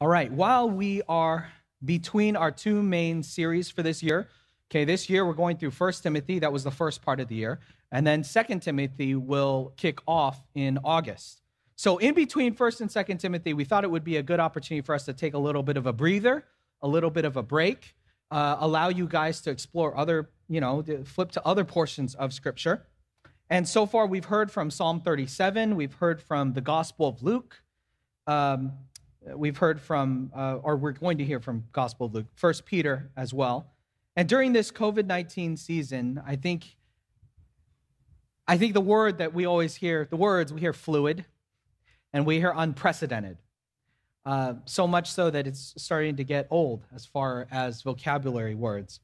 All right, while we are between our two main series for this year, okay, this year we're going through First Timothy, that was the first part of the year, and then Second Timothy will kick off in August. So in between First and Second Timothy, we thought it would be a good opportunity for us to take a little bit of a breather, a little bit of a break, uh, allow you guys to explore other, you know, flip to other portions of Scripture. And so far, we've heard from Psalm 37, we've heard from the Gospel of Luke, um, we've heard from, uh, or we're going to hear from Gospel of Luke, First Peter as well. And during this COVID 19 season, I think, I think the word that we always hear, the words we hear fluid and we hear unprecedented. Uh, so much so that it's starting to get old as far as vocabulary words.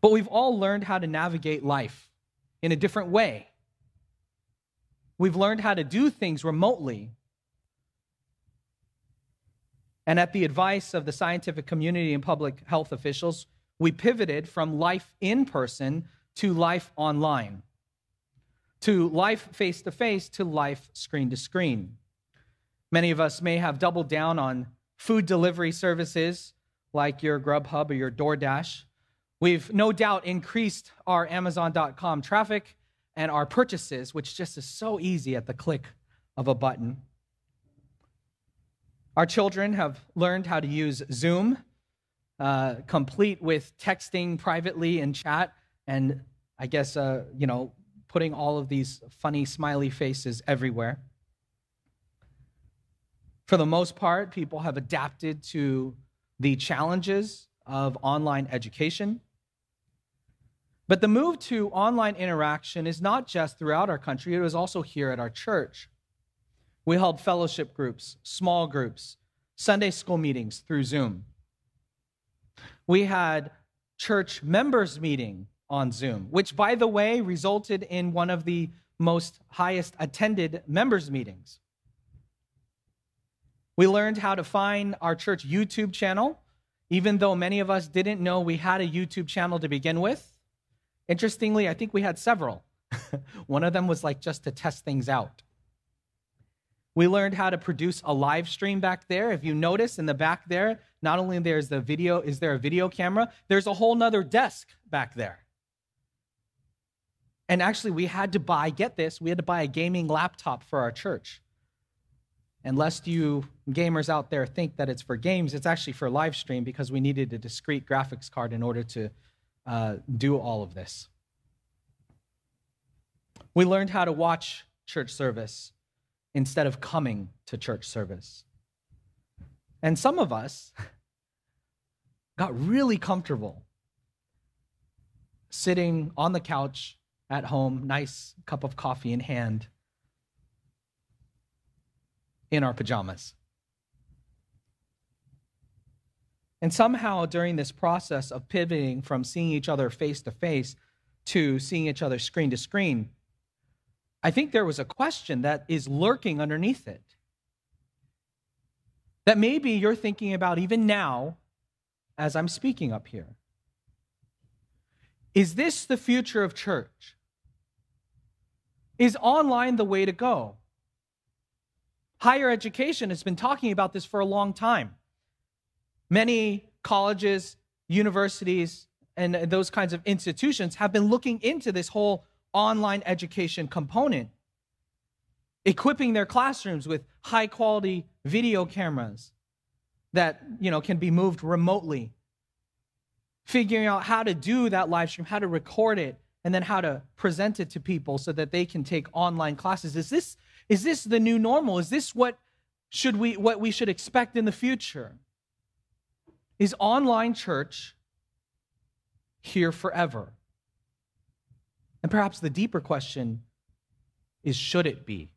But we've all learned how to navigate life in a different way. We've learned how to do things remotely. And at the advice of the scientific community and public health officials, we pivoted from life in person to life online, to life face to face to life screen to screen. Many of us may have doubled down on food delivery services like your Grubhub or your DoorDash We've no doubt increased our Amazon.com traffic and our purchases, which just is so easy at the click of a button. Our children have learned how to use Zoom, uh, complete with texting privately in chat, and I guess, uh, you know, putting all of these funny smiley faces everywhere. For the most part, people have adapted to the challenges of online education. But the move to online interaction is not just throughout our country, it was also here at our church. We held fellowship groups, small groups, Sunday school meetings through Zoom. We had church members meeting on Zoom, which, by the way, resulted in one of the most highest attended members meetings. We learned how to find our church YouTube channel, even though many of us didn't know we had a YouTube channel to begin with. Interestingly, I think we had several. One of them was like just to test things out. We learned how to produce a live stream back there. If you notice in the back there, not only there's the video, is there a video camera, there's a whole nother desk back there. And actually, we had to buy, get this, we had to buy a gaming laptop for our church. And lest you gamers out there think that it's for games, it's actually for live stream because we needed a discrete graphics card in order to uh, do all of this. We learned how to watch church service instead of coming to church service. And some of us got really comfortable sitting on the couch at home, nice cup of coffee in hand, in our pajamas. And somehow, during this process of pivoting from seeing each other face to face to seeing each other screen to screen, I think there was a question that is lurking underneath it. That maybe you're thinking about even now as I'm speaking up here. Is this the future of church? Is online the way to go? Higher education has been talking about this for a long time. Many colleges, universities, and those kinds of institutions have been looking into this whole online education component, equipping their classrooms with high quality video cameras that you know can be moved remotely figuring out how to do that live stream how to record it and then how to present it to people so that they can take online classes. Is this is this the new normal? Is this what should we what we should expect in the future? Is online church here forever? And perhaps the deeper question is should it be?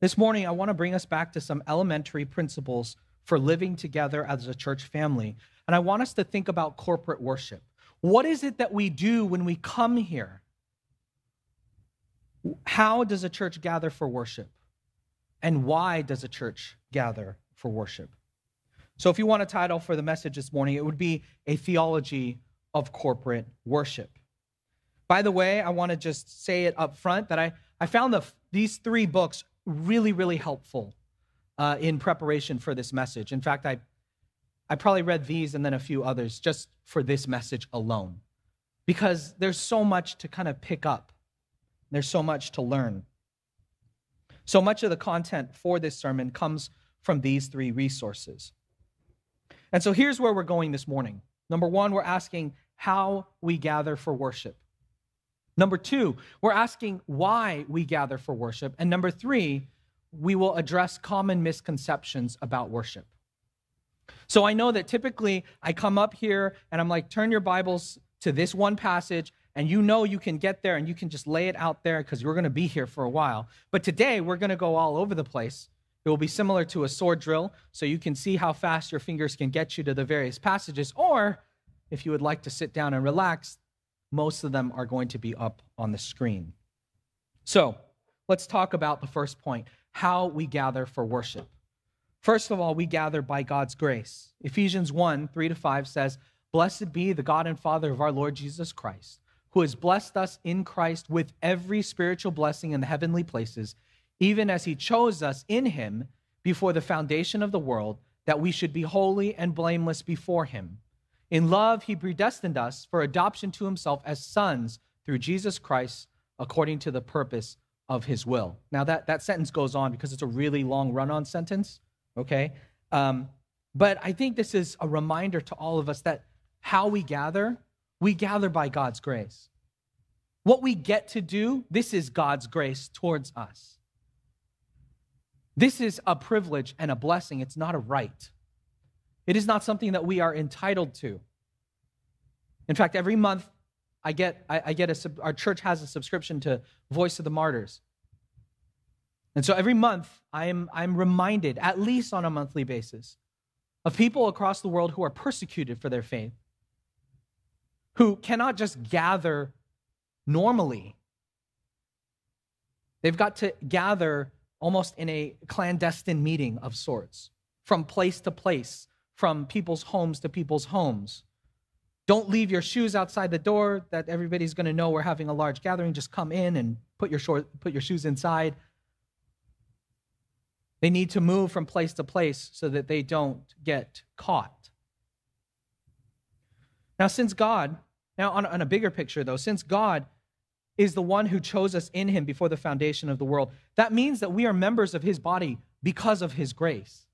This morning, I want to bring us back to some elementary principles for living together as a church family. And I want us to think about corporate worship. What is it that we do when we come here? How does a church gather for worship? And why does a church gather for worship? So, if you want a title for the message this morning, it would be A Theology of Corporate Worship. By the way, I want to just say it up front that I, I found the, these three books really, really helpful uh, in preparation for this message. In fact, I, I probably read these and then a few others just for this message alone because there's so much to kind of pick up, there's so much to learn. So much of the content for this sermon comes from these three resources. And so here's where we're going this morning. Number one, we're asking how we gather for worship. Number two, we're asking why we gather for worship. And number three, we will address common misconceptions about worship. So I know that typically I come up here and I'm like, turn your Bibles to this one passage, and you know you can get there and you can just lay it out there because you're going to be here for a while. But today we're going to go all over the place. It will be similar to a sword drill, so you can see how fast your fingers can get you to the various passages. Or if you would like to sit down and relax, most of them are going to be up on the screen. So let's talk about the first point how we gather for worship. First of all, we gather by God's grace. Ephesians 1 3 to 5 says, Blessed be the God and Father of our Lord Jesus Christ, who has blessed us in Christ with every spiritual blessing in the heavenly places, even as he chose us in him before the foundation of the world, that we should be holy and blameless before him. In love, he predestined us for adoption to himself as sons through Jesus Christ, according to the purpose of his will. Now, that, that sentence goes on because it's a really long run on sentence, okay? Um, but I think this is a reminder to all of us that how we gather, we gather by God's grace. What we get to do, this is God's grace towards us. This is a privilege and a blessing, it's not a right. It is not something that we are entitled to. In fact, every month I get, I, I get a, our church has a subscription to Voice of the Martyrs. And so every month I'm, I'm reminded, at least on a monthly basis, of people across the world who are persecuted for their faith who cannot just gather normally. They've got to gather almost in a clandestine meeting of sorts, from place to place, from people's homes to people's homes. Don't leave your shoes outside the door that everybody's going to know we're having a large gathering. Just come in and put your, short, put your shoes inside. They need to move from place to place so that they don't get caught. Now, since God now, on, on a bigger picture, though, since God is the one who chose us in him before the foundation of the world, that means that we are members of his body because of his grace.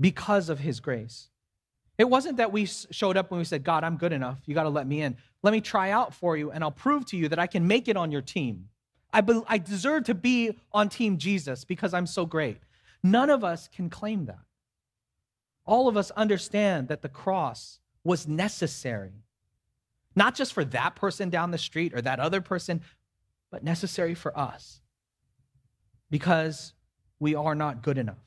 Because of his grace. It wasn't that we showed up when we said, God, I'm good enough. You got to let me in. Let me try out for you, and I'll prove to you that I can make it on your team. I, be- I deserve to be on Team Jesus because I'm so great. None of us can claim that. All of us understand that the cross was necessary. Not just for that person down the street or that other person, but necessary for us because we are not good enough.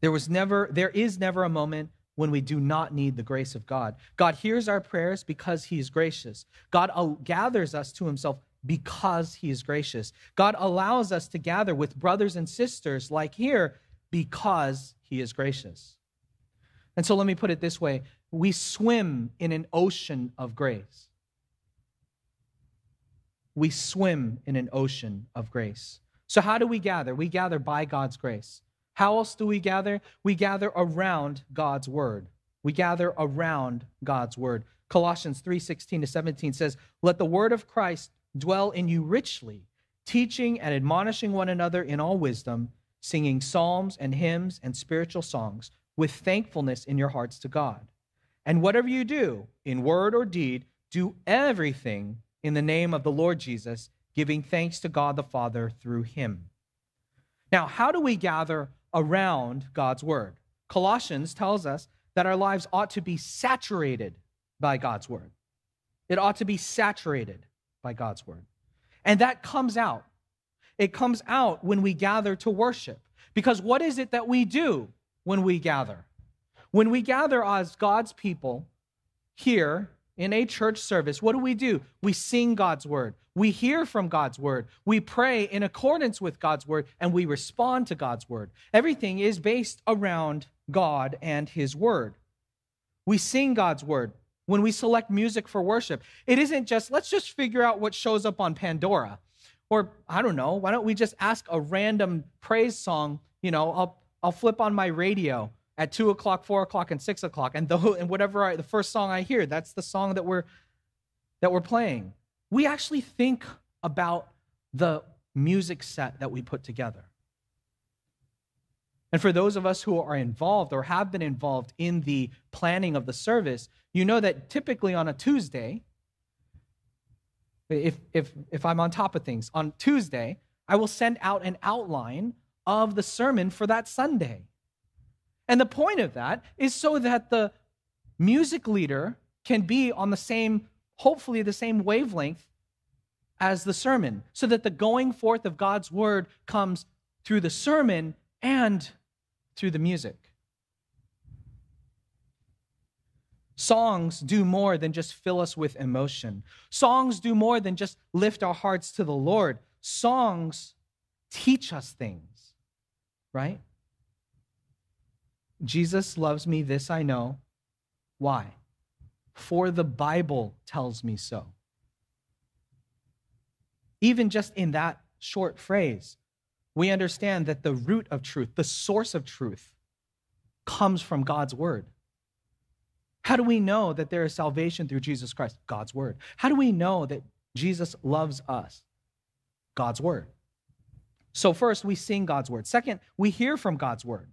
There was never there is never a moment when we do not need the grace of God. God hears our prayers because he is gracious. God gathers us to himself because he is gracious. God allows us to gather with brothers and sisters like here because he is gracious. And so let me put it this way we swim in an ocean of grace. We swim in an ocean of grace. So, how do we gather? We gather by God's grace. How else do we gather? We gather around God's word. We gather around God's word. Colossians 3 16 to 17 says, Let the word of Christ dwell in you richly, teaching and admonishing one another in all wisdom, singing psalms and hymns and spiritual songs with thankfulness in your hearts to God. And whatever you do, in word or deed, do everything in the name of the Lord Jesus, giving thanks to God the Father through him. Now, how do we gather around God's word? Colossians tells us that our lives ought to be saturated by God's word. It ought to be saturated by God's word. And that comes out. It comes out when we gather to worship. Because what is it that we do when we gather? When we gather as God's people here in a church service, what do we do? We sing God's word. We hear from God's word. We pray in accordance with God's word, and we respond to God's word. Everything is based around God and his word. We sing God's word. when we select music for worship. It isn't just, let's just figure out what shows up on Pandora. Or, I don't know, why don't we just ask a random praise song? You know, I'll, I'll flip on my radio at two o'clock, four o'clock, and six o'clock, and, the, and whatever I, the first song I hear, that's the song that we're, that we're playing. We actually think about the music set that we put together. And for those of us who are involved or have been involved in the planning of the service, you know that typically on a Tuesday, if, if, if I'm on top of things, on Tuesday, I will send out an outline of the sermon for that Sunday. And the point of that is so that the music leader can be on the same, hopefully, the same wavelength as the sermon, so that the going forth of God's word comes through the sermon and through the music. Songs do more than just fill us with emotion. Songs do more than just lift our hearts to the Lord. Songs teach us things, right? Jesus loves me, this I know. Why? For the Bible tells me so. Even just in that short phrase, we understand that the root of truth, the source of truth, comes from God's word. How do we know that there is salvation through Jesus Christ? God's word. How do we know that Jesus loves us? God's word. So, first, we sing God's word. Second, we hear from God's word,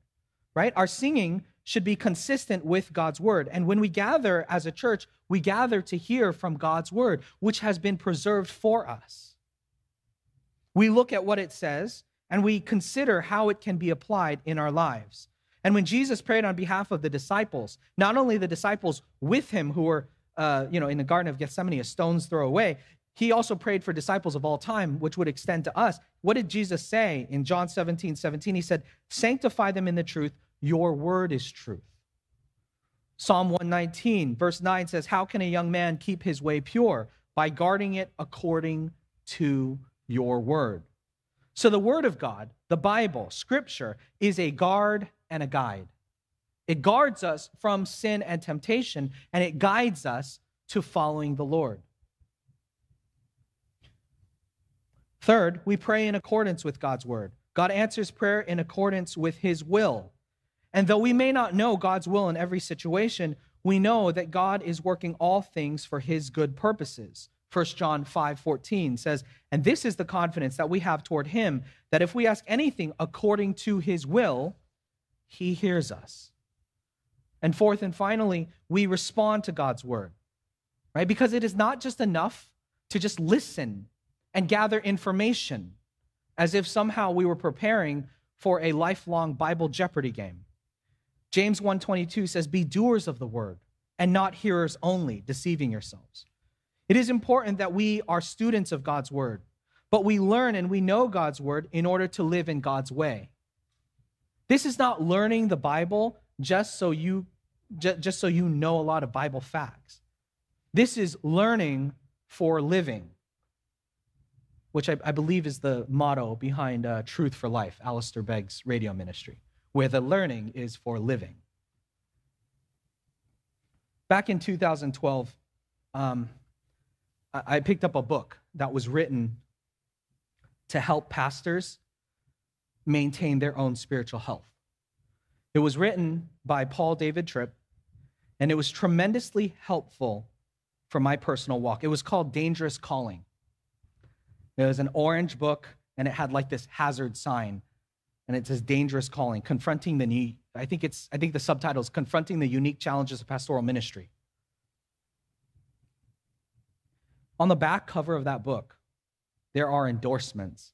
right? Our singing should be consistent with God's word. And when we gather as a church, we gather to hear from God's word, which has been preserved for us. We look at what it says and we consider how it can be applied in our lives. And when Jesus prayed on behalf of the disciples, not only the disciples with him who were, uh, you know, in the Garden of Gethsemane, a stone's throw away, he also prayed for disciples of all time, which would extend to us. What did Jesus say in John 17, 17? He said, Sanctify them in the truth, your word is truth. Psalm 119, verse 9 says, How can a young man keep his way pure? By guarding it according to your word. So, the Word of God, the Bible, Scripture, is a guard and a guide. It guards us from sin and temptation, and it guides us to following the Lord. Third, we pray in accordance with God's Word. God answers prayer in accordance with His will. And though we may not know God's will in every situation, we know that God is working all things for His good purposes. 1 John 5:14 says, And this is the confidence that we have toward him, that if we ask anything according to his will, he hears us. And fourth and finally, we respond to God's word, right? Because it is not just enough to just listen and gather information as if somehow we were preparing for a lifelong Bible Jeopardy game. James 1:22 says, "Be doers of the word and not hearers only, deceiving yourselves." It is important that we are students of God's word, but we learn and we know God's word in order to live in God's way. This is not learning the Bible just so you just so you know a lot of Bible facts. This is learning for living, which I, I believe is the motto behind uh, Truth for Life, Alistair Begg's radio ministry, where the learning is for living. Back in 2012, um, I picked up a book that was written to help pastors maintain their own spiritual health. It was written by Paul David Tripp, and it was tremendously helpful for my personal walk. It was called Dangerous Calling. It was an orange book, and it had like this hazard sign, and it says Dangerous Calling, confronting the need. I think it's I think the subtitle is Confronting the Unique Challenges of Pastoral Ministry. On the back cover of that book, there are endorsements.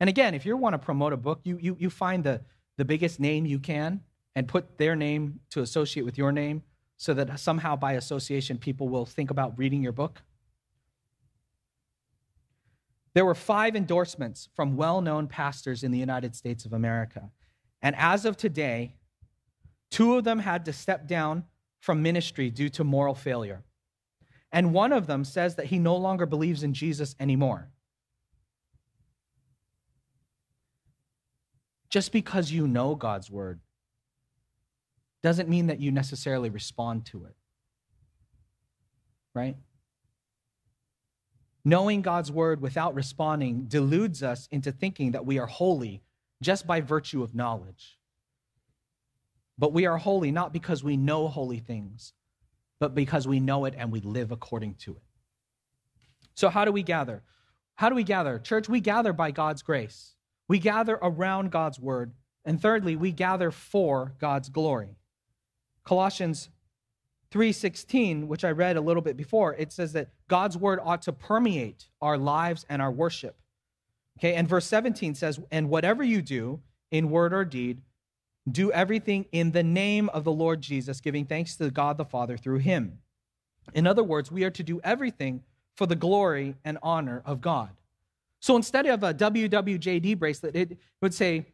And again, if you want to promote a book, you, you, you find the, the biggest name you can and put their name to associate with your name so that somehow by association people will think about reading your book. There were five endorsements from well known pastors in the United States of America. And as of today, two of them had to step down from ministry due to moral failure. And one of them says that he no longer believes in Jesus anymore. Just because you know God's word doesn't mean that you necessarily respond to it. right? Knowing God's word without responding deludes us into thinking that we are holy just by virtue of knowledge. But we are holy not because we know holy things, but because we know it and we live according to it. So, how do we gather? How do we gather? Church, we gather by God's grace. We gather around God's word. And thirdly, we gather for God's glory. Colossians 3:16, which I read a little bit before, it says that God's word ought to permeate our lives and our worship. Okay, and verse 17 says, "And whatever you do in word or deed, do everything in the name of the Lord Jesus, giving thanks to God the Father through him." In other words, we are to do everything for the glory and honor of God. So instead of a WWJD bracelet, it would say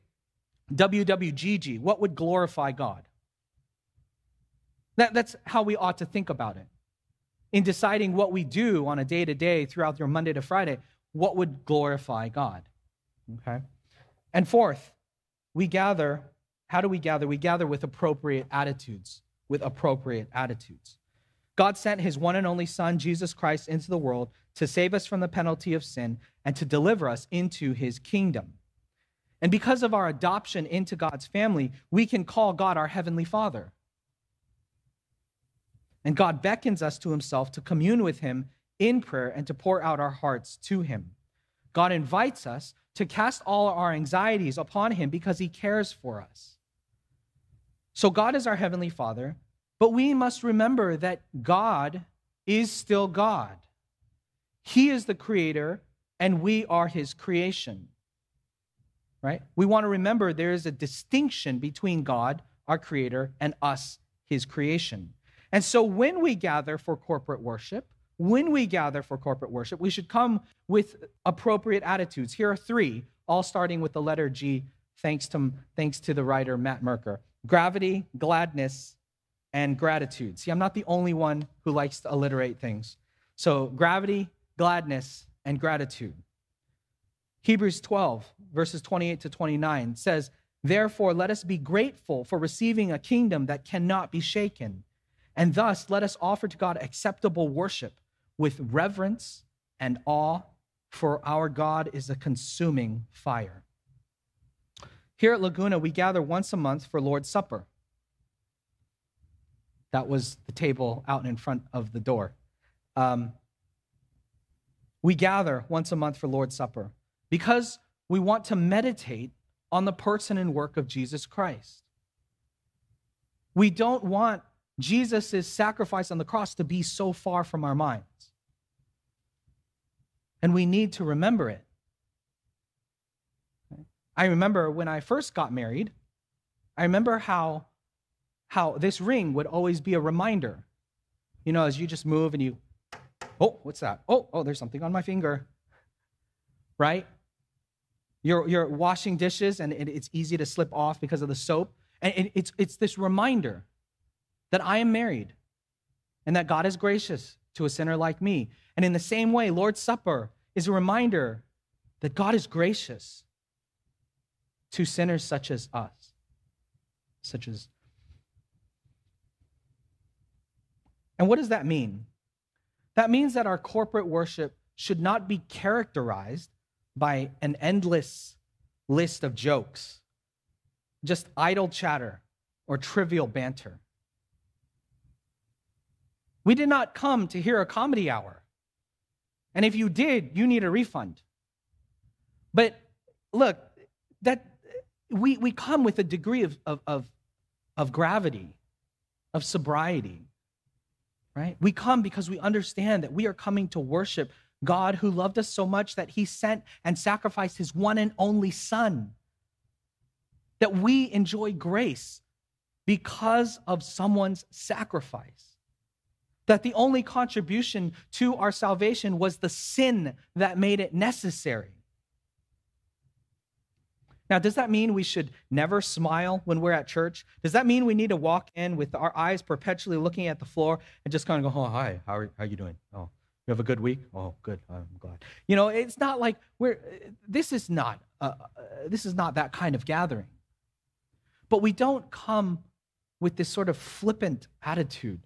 WWGG. What would glorify God? That, that's how we ought to think about it. In deciding what we do on a day to day throughout your Monday to Friday, what would glorify God? Okay. And fourth, we gather. How do we gather? We gather with appropriate attitudes. With appropriate attitudes. God sent his one and only Son, Jesus Christ, into the world to save us from the penalty of sin and to deliver us into his kingdom. And because of our adoption into God's family, we can call God our Heavenly Father. And God beckons us to himself to commune with him in prayer and to pour out our hearts to him. God invites us to cast all our anxieties upon him because he cares for us. So God is our heavenly Father, but we must remember that God is still God. He is the creator and we are his creation. Right? We want to remember there is a distinction between God, our creator, and us, his creation. And so when we gather for corporate worship, when we gather for corporate worship, we should come with appropriate attitudes. Here are three, all starting with the letter G, thanks to, thanks to the writer Matt Merker gravity, gladness, and gratitude. See, I'm not the only one who likes to alliterate things. So, gravity, gladness, and gratitude. Hebrews 12, verses 28 to 29 says, Therefore, let us be grateful for receiving a kingdom that cannot be shaken and thus, let us offer to God acceptable worship with reverence and awe, for our God is a consuming fire. Here at Laguna, we gather once a month for Lord's Supper. That was the table out in front of the door. Um, we gather once a month for Lord's Supper because we want to meditate on the person and work of Jesus Christ. We don't want Jesus' sacrifice on the cross to be so far from our minds. And we need to remember it. I remember when I first got married, I remember how, how this ring would always be a reminder. You know, as you just move and you, oh, what's that? Oh, oh, there's something on my finger. Right? You're, you're washing dishes and it's easy to slip off because of the soap. And it's, it's this reminder that I am married and that God is gracious to a sinner like me. And in the same way, Lord's Supper is a reminder that God is gracious to sinners such as us, such as. And what does that mean? That means that our corporate worship should not be characterized by an endless list of jokes, just idle chatter or trivial banter. We did not come to hear a comedy hour. And if you did, you need a refund. But look, that we, we come with a degree of, of, of, of gravity, of sobriety, right? We come because we understand that we are coming to worship God who loved us so much that he sent and sacrificed his one and only Son. That we enjoy grace because of someone's sacrifice that the only contribution to our salvation was the sin that made it necessary. Now, does that mean we should never smile when we're at church? Does that mean we need to walk in with our eyes perpetually looking at the floor and just kind of go, oh, hi, how are, how are you doing? Oh, you have a good week? Oh, good, I'm glad. You know, it's not like we're, this is not, uh, uh, this is not that kind of gathering. But we don't come with this sort of flippant attitude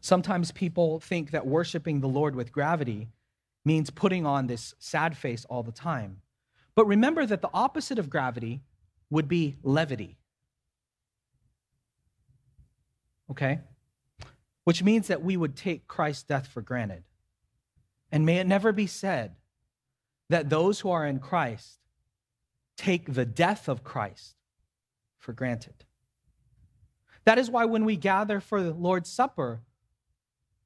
Sometimes people think that worshiping the Lord with gravity means putting on this sad face all the time. But remember that the opposite of gravity would be levity. Okay? Which means that we would take Christ's death for granted. And may it never be said that those who are in Christ take the death of Christ for granted. That is why when we gather for the Lord's Supper,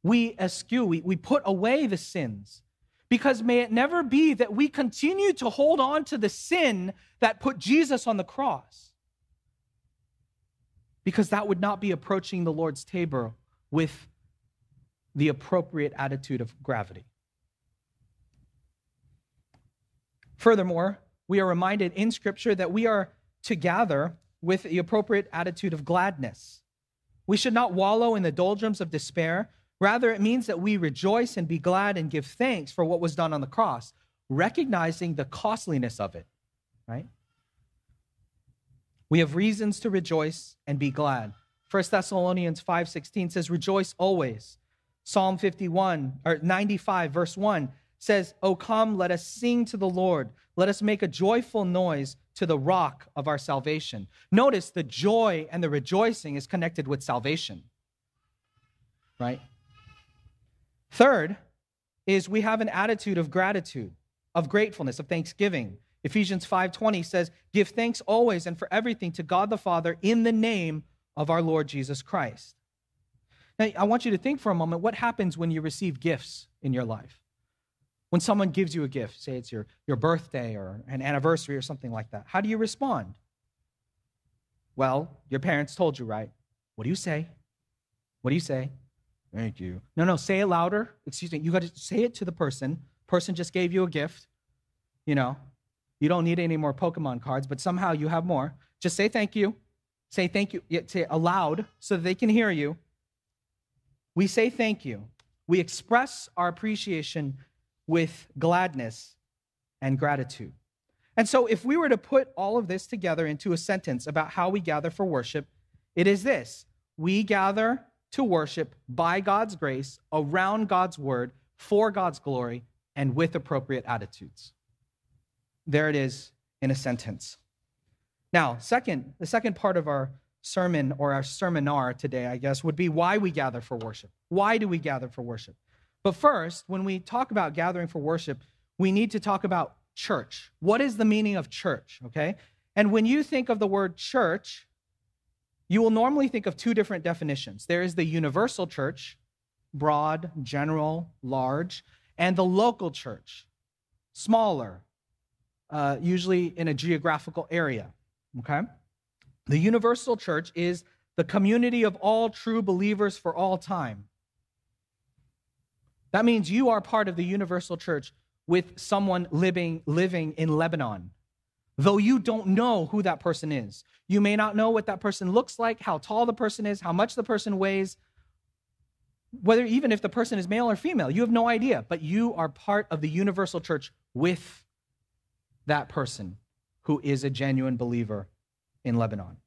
we eschew, we, we put away the sins. Because may it never be that we continue to hold on to the sin that put Jesus on the cross. Because that would not be approaching the Lord's table with the appropriate attitude of gravity. Furthermore, we are reminded in Scripture that we are to gather with the appropriate attitude of gladness. We should not wallow in the doldrums of despair. Rather, it means that we rejoice and be glad and give thanks for what was done on the cross, recognizing the costliness of it, right? We have reasons to rejoice and be glad. 1 Thessalonians 5:16 says rejoice always. Psalm 51 or 95 verse 1 says, "O come, let us sing to the Lord. Let us make a joyful noise to the rock of our salvation." Notice the joy and the rejoicing is connected with salvation. Right? Third is we have an attitude of gratitude, of gratefulness, of thanksgiving. Ephesians 5:20 says, "Give thanks always and for everything to God the Father in the name of our Lord Jesus Christ." Now, I want you to think for a moment what happens when you receive gifts in your life? When someone gives you a gift, say it's your, your birthday or an anniversary or something like that, how do you respond? Well, your parents told you, right? What do you say? What do you say? Thank you. No, no, say it louder. Excuse me. You got to say it to the person. Person just gave you a gift. You know, you don't need any more Pokemon cards, but somehow you have more. Just say thank you. Say thank you. Say aloud so they can hear you. We say thank you. We express our appreciation with gladness and gratitude. And so, if we were to put all of this together into a sentence about how we gather for worship, it is this We gather to worship by God's grace, around God's word, for God's glory, and with appropriate attitudes. There it is in a sentence. Now, second, the second part of our sermon or our sermonar today, I guess, would be why we gather for worship. Why do we gather for worship? But first, when we talk about gathering for worship, we need to talk about church. What is the meaning of church? Okay. And when you think of the word church, you will normally think of two different definitions. There is the universal church, broad, general, large, and the local church, smaller, uh, usually in a geographical area. Okay? The universal church is the community of all true believers for all time. That means you are part of the universal church with someone living, living in Lebanon, though you don't know who that person is. You may not know what that person looks like, how tall the person is, how much the person weighs, whether even if the person is male or female. You have no idea, but you are part of the universal church with that person who is a genuine believer in Lebanon.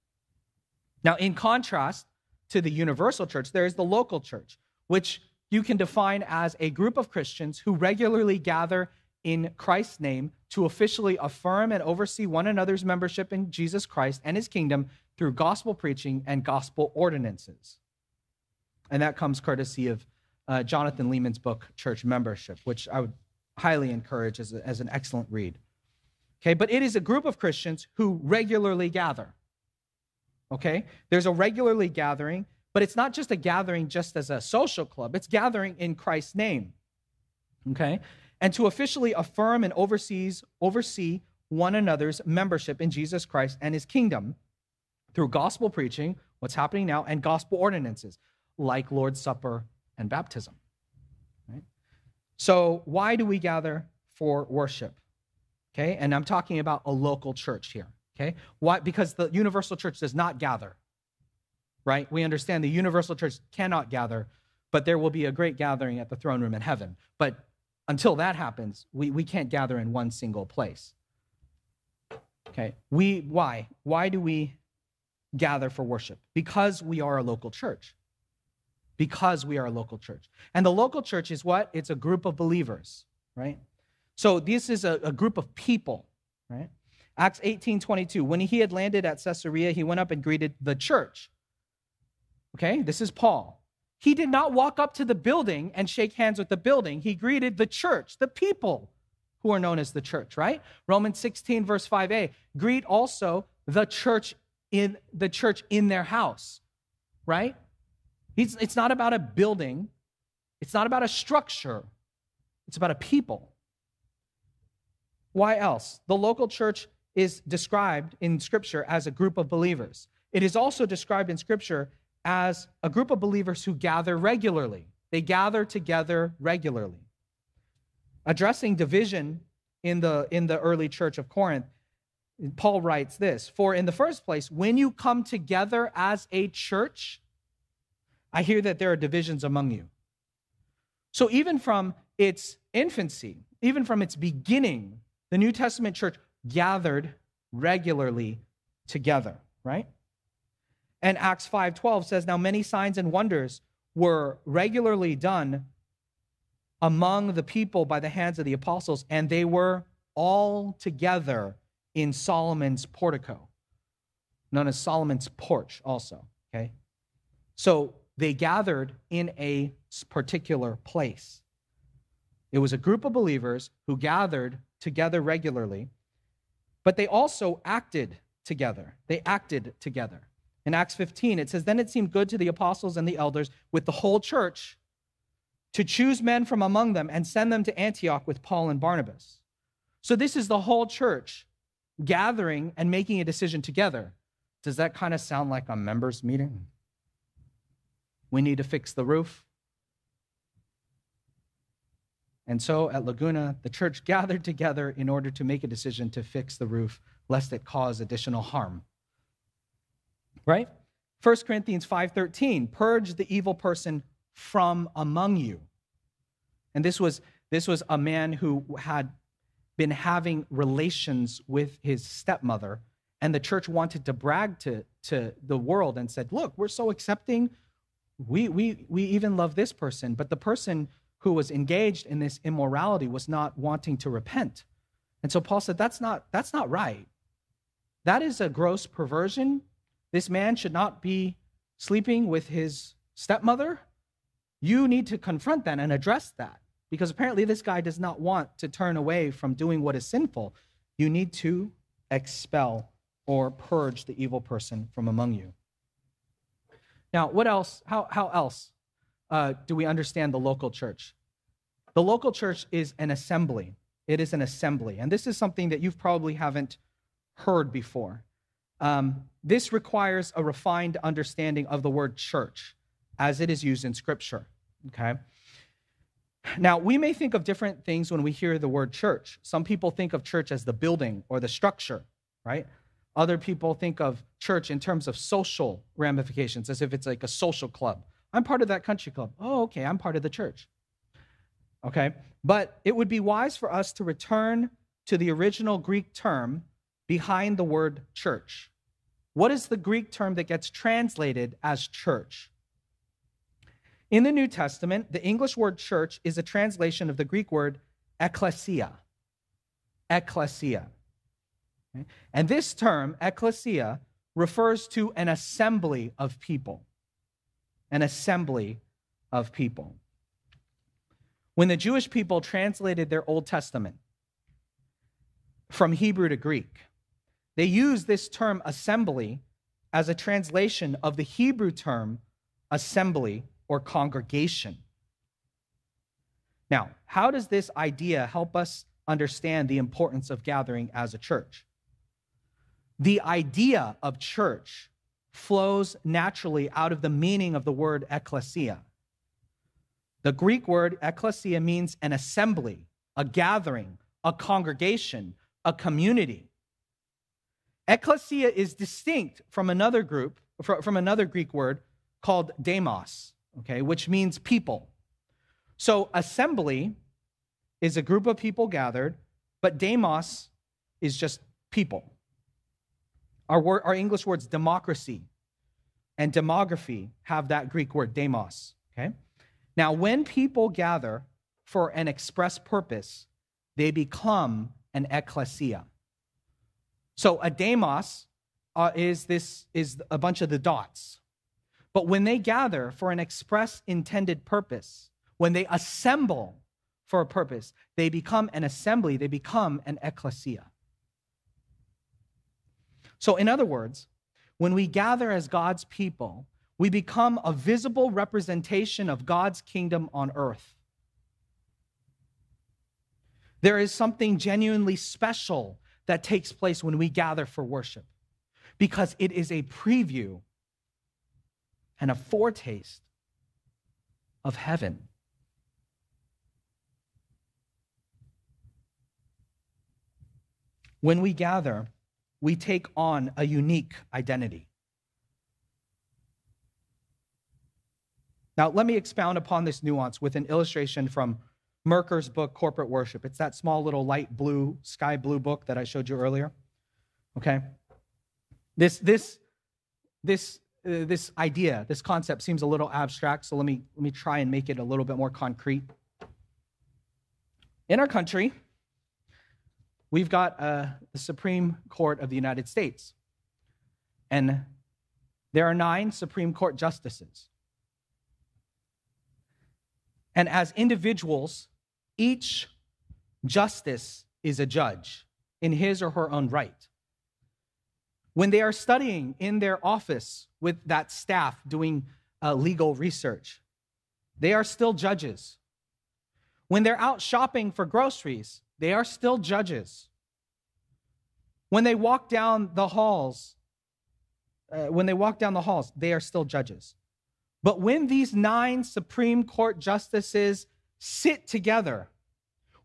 Now, in contrast to the universal church, there is the local church, which you can define as a group of Christians who regularly gather in Christ's name to officially affirm and oversee one another's membership in Jesus Christ and his kingdom through gospel preaching and gospel ordinances. And that comes courtesy of uh, Jonathan Leeman's book, Church Membership, which I would highly encourage as, a, as an excellent read. Okay, but it is a group of Christians who regularly gather. Okay, there's a regularly gathering but it's not just a gathering just as a social club, it's gathering in Christ's name. Okay? And to officially affirm and oversees, oversee one another's membership in Jesus Christ and his kingdom through gospel preaching, what's happening now, and gospel ordinances like Lord's Supper and baptism. Right? So, why do we gather for worship? Okay, and I'm talking about a local church here. Okay, why? Because the universal church does not gather right? We understand the universal church cannot gather, but there will be a great gathering at the throne room in heaven. But until that happens, we, we can't gather in one single place. Okay, we, why? Why do we gather for worship? Because we are a local church. because we are a local church. And the local church is what? It's a group of believers, right? So this is a, a group of people, right? Acts 18 22. When he had landed at Caesarea, he went up and greeted the church. Okay, this is Paul. He did not walk up to the building and shake hands with the building. He greeted the church, the people who are known as the church, right? Romans 16, verse 5a. Greet also the church in the church in their house, right? It's, it's not about a building, it's not about a structure, it's about a people. Why else? The local church is described in Scripture as a group of believers. It is also described in Scripture as a group of believers who gather regularly. They gather together regularly. Addressing division in the, in the early church of Corinth, Paul writes this For in the first place, when you come together as a church, I hear that there are divisions among you. So even from its infancy, even from its beginning, the New Testament church gathered regularly together, right? And Acts 5:12 says now many signs and wonders were regularly done among the people by the hands of the apostles and they were all together in Solomon's portico, known as Solomon's porch also, okay? So they gathered in a particular place. It was a group of believers who gathered together regularly but they also acted together. They acted together. In Acts 15, it says, Then it seemed good to the apostles and the elders with the whole church to choose men from among them and send them to Antioch with Paul and Barnabas. So this is the whole church gathering and making a decision together. Does that kind of sound like a members' meeting? We need to fix the roof. And so at Laguna, the church gathered together in order to make a decision to fix the roof, lest it cause additional harm. Right? 1 Corinthians 5:13, purge the evil person from among you. And this was this was a man who had been having relations with his stepmother, and the church wanted to brag to, to the world and said, Look, we're so accepting. We, we, we even love this person. But the person who was engaged in this immorality was not wanting to repent. And so Paul said, that's not, that's not right. That is a gross perversion. This man should not be sleeping with his stepmother. You need to confront that and address that because apparently this guy does not want to turn away from doing what is sinful. You need to expel or purge the evil person from among you. Now, what else? How, how else uh, do we understand the local church? The local church is an assembly. It is an assembly. And this is something that you've probably haven't heard before. Um, this requires a refined understanding of the word church as it is used in Scripture. Okay? Now, we may think of different things when we hear the word church. Some people think of church as the building or the structure, right? Other people think of church in terms of social ramifications, as if it's like a social club. I'm part of that country club. Oh, okay, I'm part of the church. Okay, but it would be wise for us to return to the original Greek term behind the word church. What is the Greek term that gets translated as church? In the New Testament, the English word church is a translation of the Greek word ekklesia. Ekklesia. And this term, ekklesia, refers to an assembly of people an assembly of people. When the Jewish people translated their Old Testament from Hebrew to Greek, they use this term assembly as a translation of the Hebrew term assembly or congregation. Now, how does this idea help us understand the importance of gathering as a church? The idea of church flows naturally out of the meaning of the word ecclesia. The Greek word ecclesia means an assembly, a gathering, a congregation, a community. Ecclesia is distinct from another group, from another Greek word called demos, okay, which means people. So assembly is a group of people gathered, but demos is just people. Our, word, our English words democracy and demography have that Greek word demos. Okay? Now, when people gather for an express purpose, they become an ecclesia. So a demos uh, is this is a bunch of the dots. But when they gather for an express intended purpose, when they assemble for a purpose, they become an assembly, they become an ecclesia. So, in other words, when we gather as God's people, we become a visible representation of God's kingdom on earth. There is something genuinely special that takes place when we gather for worship because it is a preview and a foretaste of heaven. When we gather, we take on a unique identity. Now, let me expound upon this nuance with an illustration from Merker's book, Corporate Worship. It's that small little light blue, sky blue book that I showed you earlier. Okay? This, this, this, uh, this idea, this concept seems a little abstract, so let me, let me try and make it a little bit more concrete. In our country, we've got uh, the Supreme Court of the United States. And there are nine Supreme Court justices. And as individuals, each justice is a judge in his or her own right. When they are studying in their office with that staff doing uh, legal research, they are still judges. When they're out shopping for groceries, they are still judges. When they walk down the halls, uh, when they walk down the halls, they are still judges. But when these nine Supreme Court justices sit together,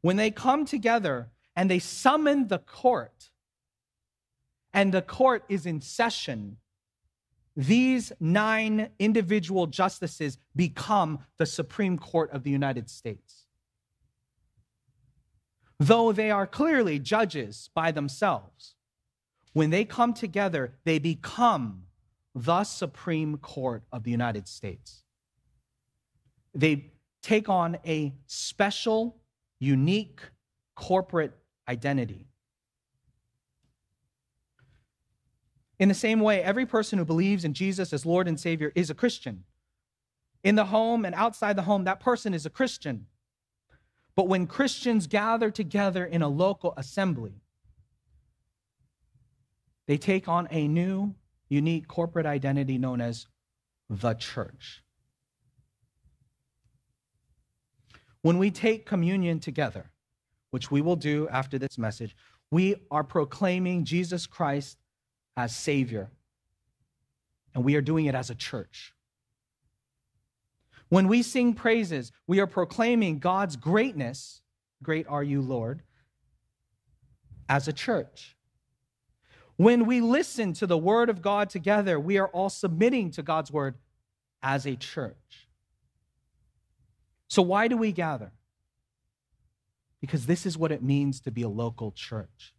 when they come together and they summon the court, and the court is in session, these nine individual justices become the Supreme Court of the United States. Though they are clearly judges by themselves, when they come together, they become the Supreme Court of the United States. They take on a special, unique corporate identity. In the same way, every person who believes in Jesus as Lord and Savior is a Christian. In the home and outside the home, that person is a Christian. But when Christians gather together in a local assembly, they take on a new unique corporate identity known as the church. When we take communion together, which we will do after this message, we are proclaiming Jesus Christ as Savior. And we are doing it as a church. When we sing praises, we are proclaiming God's greatness, great are you, Lord, as a church. When we listen to the word of God together, we are all submitting to God's word as a church. So, why do we gather? Because this is what it means to be a local church.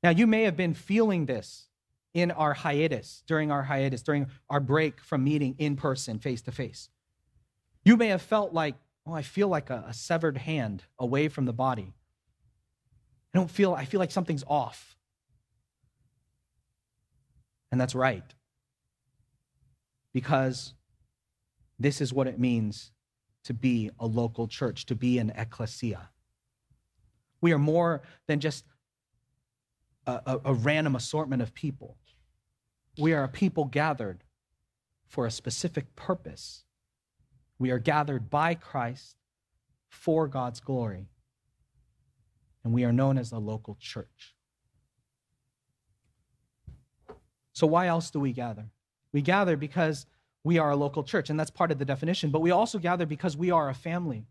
Now, you may have been feeling this in our hiatus, during our hiatus, during our break from meeting in person, face to face. You may have felt like, oh, I feel like a, a severed hand away from the body. I don't feel, I feel like something's off. And that's right. Because this is what it means to be a local church, to be an ecclesia. We are more than just a, a, a, random assortment of people. We are a people gathered for a specific purpose. We are gathered by Christ for God's glory and we are known as a local church. So, why else do we gather? We gather because we are a local church, and that's part of the definition, but we also gather because we are a family.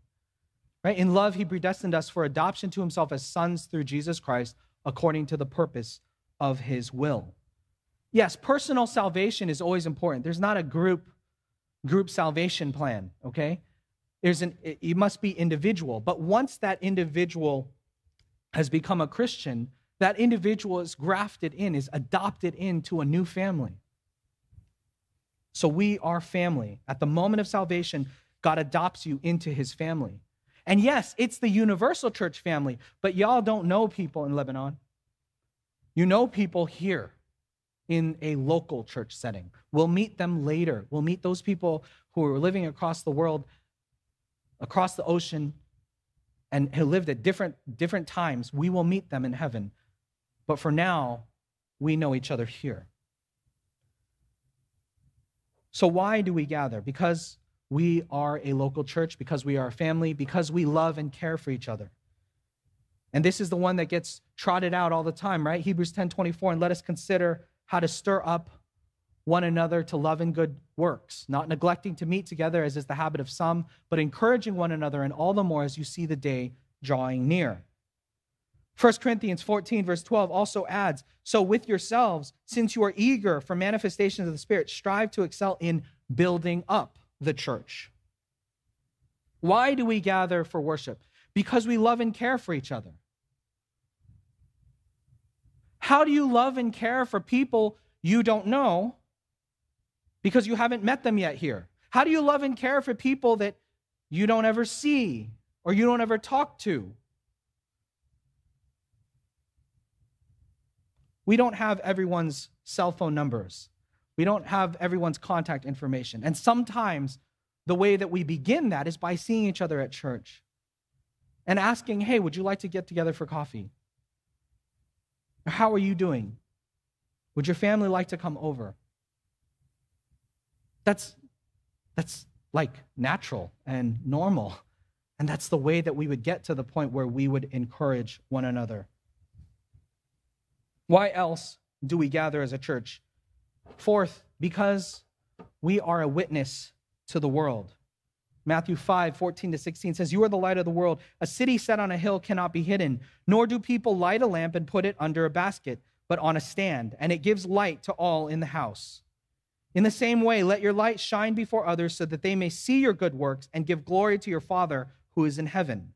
Right? In love, he predestined us for adoption to himself as sons through Jesus Christ according to the purpose of his will. Yes, personal salvation is always important. There's not a group group salvation plan, okay? There's an it must be individual. But once that individual has become a Christian, that individual is grafted in, is adopted into a new family. So we are family. At the moment of salvation, God adopts you into his family. And yes, it's the universal church family, but y'all don't know people in Lebanon. You know people here in a local church setting. We'll meet them later. We'll meet those people who are living across the world, across the ocean, and who lived at different, different times. We will meet them in heaven. But for now, we know each other here. So, why do we gather? Because we are a local church, because we are a family, because we love and care for each other. And this is the one that gets trotted out all the time, right? Hebrews 10 24. And let us consider how to stir up one another to love and good works, not neglecting to meet together as is the habit of some, but encouraging one another, and all the more as you see the day drawing near. 1 Corinthians 14, verse 12 also adds So with yourselves, since you are eager for manifestations of the Spirit, strive to excel in building up the church. Why do we gather for worship? Because we love and care for each other. How do you love and care for people you don't know because you haven't met them yet here? How do you love and care for people that you don't ever see or you don't ever talk to? We don't have everyone's cell phone numbers. We don't have everyone's contact information. And sometimes the way that we begin that is by seeing each other at church and asking, hey, would you like to get together for coffee? How are you doing? Would your family like to come over? That's, that's like natural and normal. And that's the way that we would get to the point where we would encourage one another. Why else do we gather as a church? Fourth, because we are a witness to the world. Matthew 5, 14 to 16 says, You are the light of the world. A city set on a hill cannot be hidden, nor do people light a lamp and put it under a basket, but on a stand, and it gives light to all in the house. In the same way, let your light shine before others so that they may see your good works and give glory to your Father who is in heaven.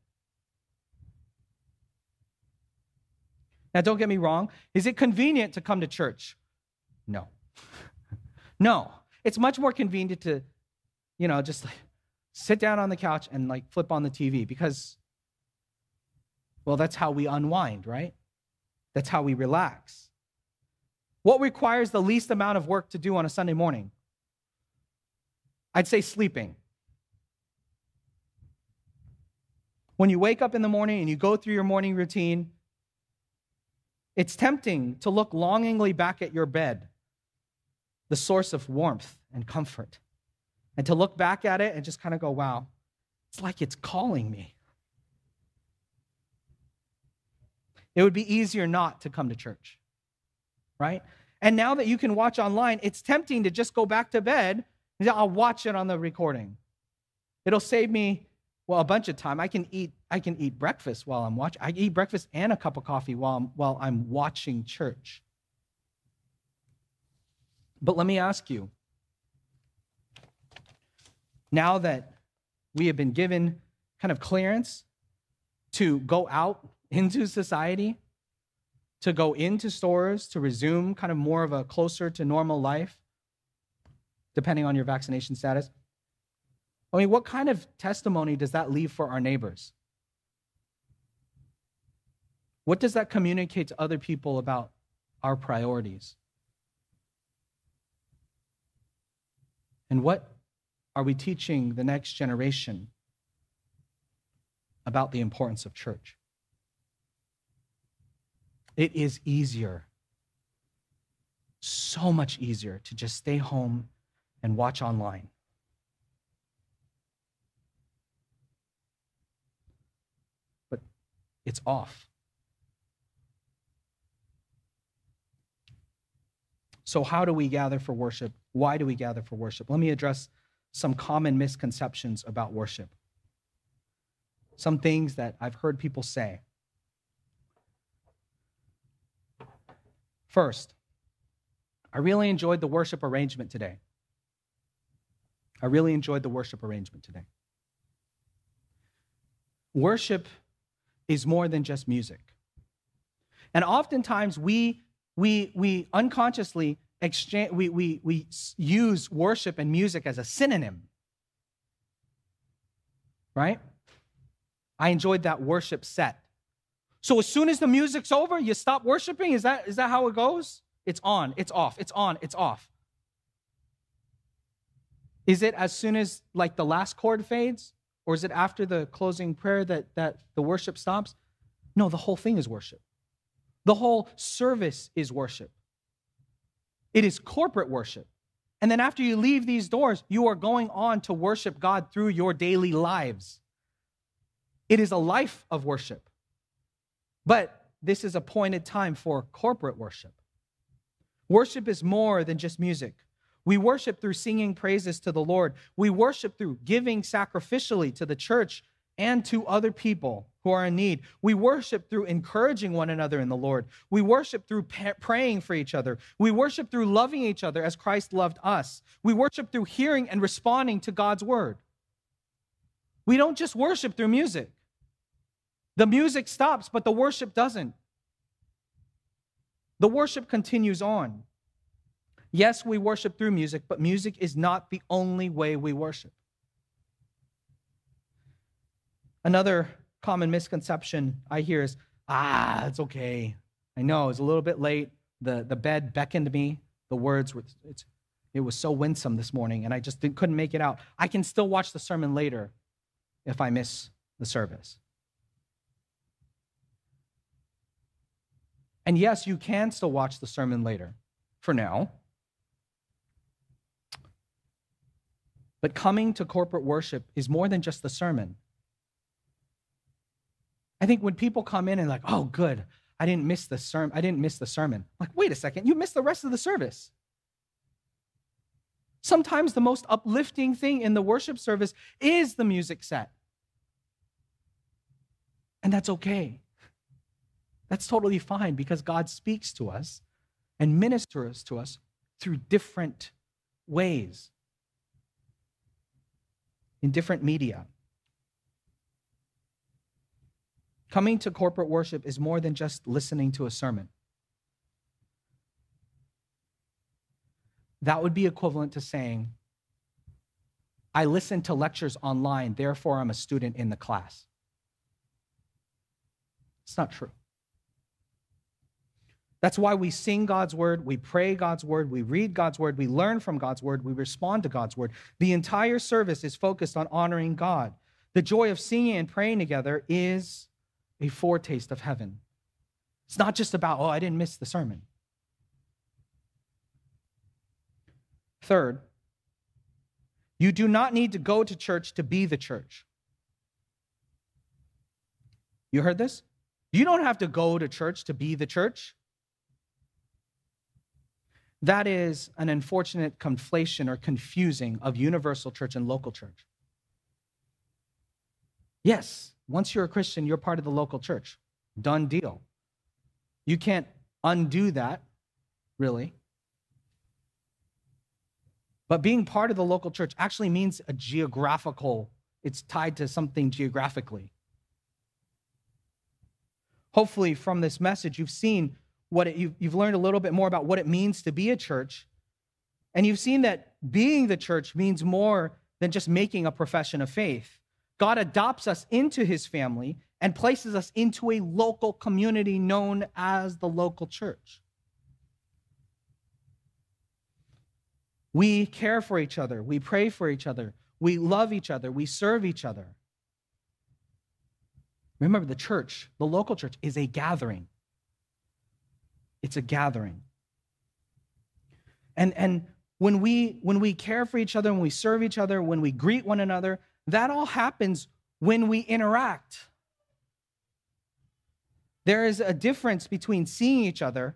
Now, don't get me wrong. Is it convenient to come to church? No. no. It's much more convenient to, you know, just like sit down on the couch and like flip on the TV because, well, that's how we unwind, right? That's how we relax. What requires the least amount of work to do on a Sunday morning? I'd say sleeping. When you wake up in the morning and you go through your morning routine, it's tempting to look longingly back at your bed, the source of warmth and comfort, and to look back at it and just kind of go, wow, it's like it's calling me. It would be easier not to come to church, right? And now that you can watch online, it's tempting to just go back to bed and I'll watch it on the recording. It'll save me well, a bunch of time. I can eat, I can eat breakfast while I'm watching. I eat breakfast and a cup of coffee while I'm, while I'm watching church. But let me ask you now that we have been given kind of clearance to go out into society, to go into stores, to resume kind of more of a closer to normal life, depending on your vaccination status, I mean, what kind of testimony does that leave for our neighbors? What does that communicate to other people about our priorities? And what are we teaching the next generation about the importance of church? It is easier, so much easier, to just stay home and watch online. It's off. So, how do we gather for worship? Why do we gather for worship? Let me address some common misconceptions about worship. Some things that I've heard people say. First, I really enjoyed the worship arrangement today. I really enjoyed the worship arrangement today. Worship is more than just music. And oftentimes we, we, we unconsciously exchange, we, we, we use worship and music as a synonym. Right? I enjoyed that worship set. So as soon as the music's over, you stop worshiping? Is that, is that how it goes? It's on, it's off, it's on, it's off. Is it as soon as like the last chord fades? Or is it after the closing prayer that, that the worship stops? No, the whole thing is worship. The whole service is worship. It is corporate worship. And then after you leave these doors, you are going on to worship God through your daily lives. It is a life of worship. But this is appointed time for corporate worship. Worship is more than just music. We worship through singing praises to the Lord. We worship through giving sacrificially to the church and to other people who are in need. We worship through encouraging one another in the Lord. We worship through praying for each other. We worship through loving each other as Christ loved us. We worship through hearing and responding to God's word. We don't just worship through music. The music stops, but the worship doesn't. The worship continues on. Yes, we worship through music, but music is not the only way we worship. Another common misconception I hear is ah, it's okay. I know it's a little bit late. The, the bed beckoned me. The words were, it was so winsome this morning, and I just couldn't make it out. I can still watch the sermon later if I miss the service. And yes, you can still watch the sermon later for now. But coming to corporate worship is more than just the sermon. I think when people come in and like, oh, good, I didn't miss the sermon. I didn't miss the sermon. I'm like, wait a second, you missed the rest of the service. Sometimes the most uplifting thing in the worship service is the music set. And that's okay. That's totally fine because God speaks to us and ministers to us through different ways, in different media. Coming to corporate worship is more than just listening to a sermon. That would be equivalent to saying, I listen to lectures online, therefore I'm a student in the class. It's not true. That's why we sing God's word, we pray God's word, we read God's word, we learn from God's word, we respond to God's word. The entire service is focused on honoring God. The joy of singing and praying together is a foretaste of heaven. It's not just about, oh, I didn't miss the sermon. Third, you do not need to go to church to be the church. You heard this? You don't have to go to church to be the church. That is an unfortunate conflation or confusing of universal church and local church. Yes, once you're a Christian, you're part of the local church. Done deal. You can't undo that, really. But being part of the local church actually means a geographical, it's tied to something geographically. Hopefully, from this message, you've seen what it, you've, you've learned a little bit more about what it means to be a church. And you've seen that being the church means more than just making a profession of faith. God adopts us into his family and places us into a local community known as the local church. We care for each other, we pray for each other, we love each other, we serve each other. Remember, the church, the local church, is a gathering. It's a gathering. And, and when, we, when we care for each other, when we serve each other, when we greet one another, that all happens when we interact. There is a difference between seeing each other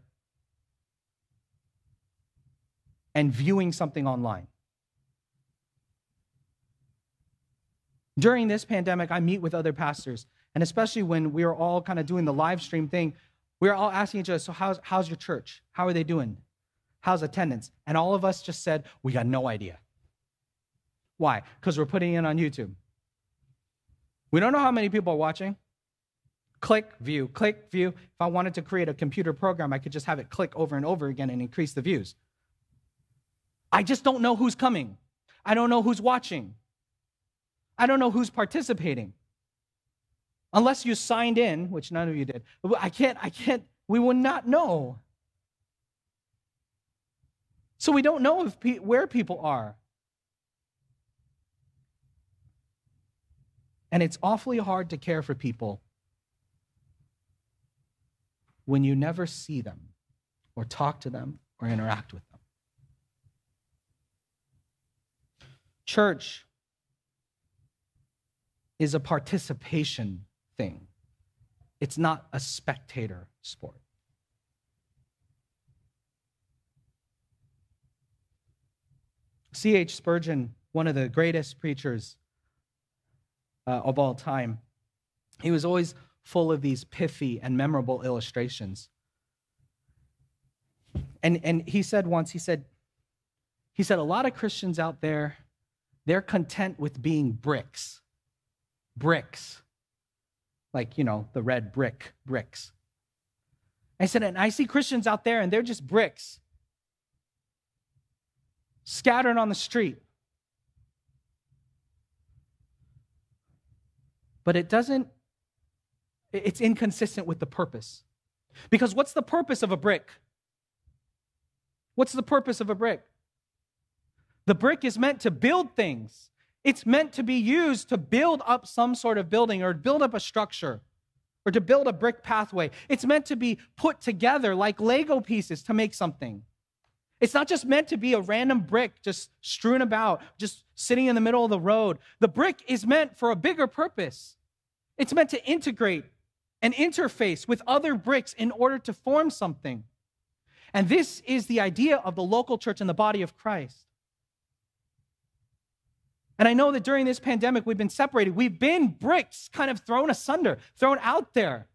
and viewing something online. During this pandemic, I meet with other pastors, and especially when we are all kind of doing the live stream thing, we are all asking each other, so how's, how's your church? How are they doing? How's attendance? And all of us just said, we got no idea. Why? Because we're putting it on YouTube. We don't know how many people are watching. Click, view, click, view. If I wanted to create a computer program, I could just have it click over and over again and increase the views. I just don't know who's coming. I don't know who's watching. I don't know who's participating. Unless you signed in, which none of you did. I can't, I can't, we will not know. So we don't know if where people are. And it's awfully hard to care for people when you never see them or talk to them or interact with them. Church is a participation thing, it's not a spectator sport. C.H. Spurgeon, one of the greatest preachers uh, of all time, he was always full of these pithy and memorable illustrations. And, and he said once, he said, he said, a lot of Christians out there, they're content with being bricks. Bricks. Like, you know, the red brick, bricks. I said, and I see Christians out there and they're just bricks scattered on the street. But it doesn't, it's inconsistent with the purpose. Because what's the purpose of a brick? What's the purpose of a brick? The brick is meant to build things. It's meant to be used to build up some sort of building or build up a structure or to build a brick pathway. It's meant to be put together like Lego pieces to make something. It's not just meant to be a random brick just strewn about, just sitting in the middle of the road. The brick is meant for a bigger purpose. It's meant to integrate and interface with other bricks in order to form something. And this is the idea of the local church and the body of Christ. And I know that during this pandemic, we've been separated. We've been bricks kind of thrown asunder, thrown out there.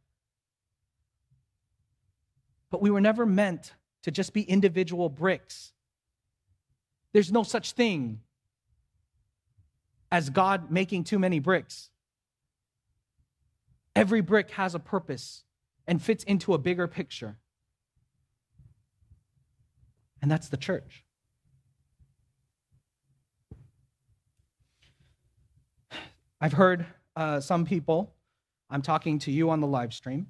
But we were never meant to just be individual bricks. There's no such thing as God making too many bricks. Every brick has a purpose and fits into a bigger picture. And that's the church. I've heard uh, some people, I'm talking to you on the live stream.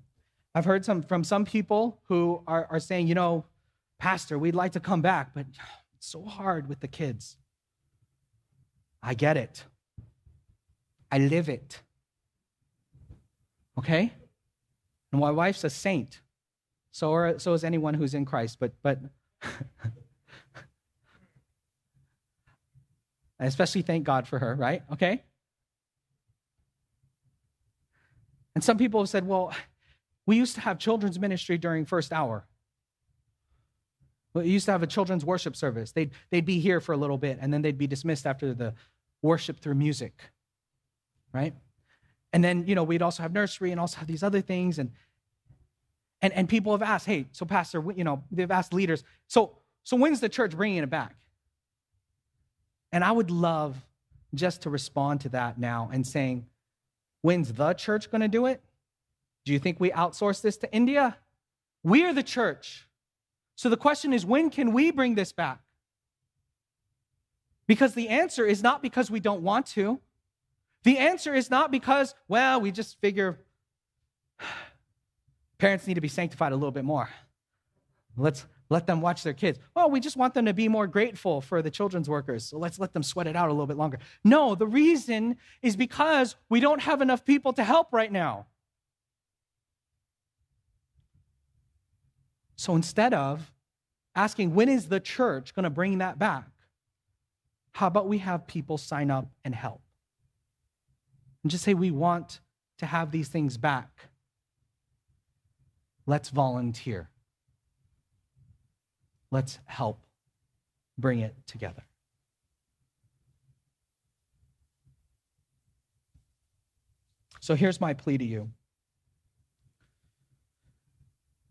I've heard some from some people who are, are saying, you know, Pastor, we'd like to come back, but it's so hard with the kids. I get it. I live it. Okay? And my wife's a saint. So, are, so is anyone who's in Christ. But, but I especially thank God for her, right? Okay? And some people have said, well, we used to have children's ministry during first hour. We used to have a children's worship service. They'd, they'd be here for a little bit and then they'd be dismissed after the worship through music, right? And then, you know, we'd also have nursery and also have these other things. And, and, and people have asked, hey, so pastor, you know, they've asked leaders, so, so when's the church bringing it back? And I would love just to respond to that now and saying, when's the church going to do it? Do you think we outsource this to India? We are the church. So the question is when can we bring this back? Because the answer is not because we don't want to. The answer is not because, well, we just figure parents need to be sanctified a little bit more. Let's let them watch their kids. Well, we just want them to be more grateful for the children's workers, so let's let them sweat it out a little bit longer. No, the reason is because we don't have enough people to help right now. So instead of asking, when is the church going to bring that back? How about we have people sign up and help? And just say, we want to have these things back. Let's volunteer. Let's help bring it together. So here's my plea to you.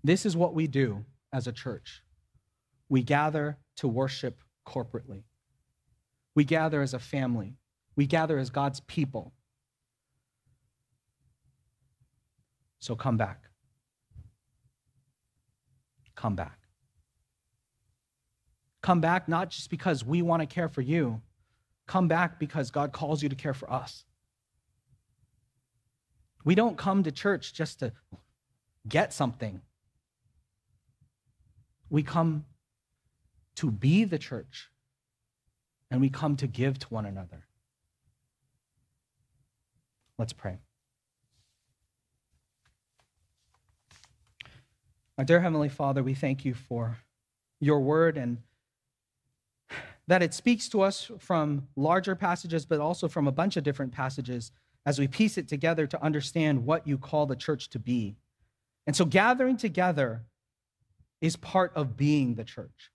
This is what we do as a church we gather to worship corporately. We gather as a family. We gather as God's people. So come back. Come back. Come back not just because we want to care for you, come back because God calls you to care for us. We don't come to church just to get something. We come to be the church, and we come to give to one another. Let's pray. Our dear Heavenly Father, we thank you for your word and that it speaks to us from larger passages, but also from a bunch of different passages as we piece it together to understand what you call the church to be. And so gathering together is part of being the church.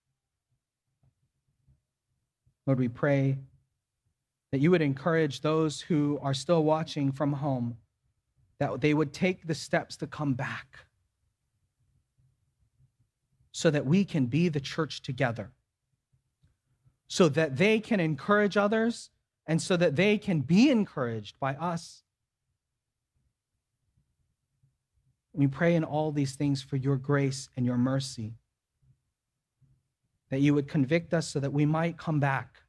Lord, we pray that you would encourage those who are still watching from home, that they would take the steps to come back so that we can be the church together, so that they can encourage others, and so that they can be encouraged by us. We pray in all these things for your grace and your mercy, that you would convict us so that we might come back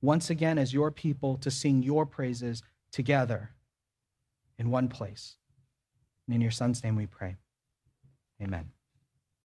once again as your people to sing your praises together in one place. And in your son's name we pray. Amen.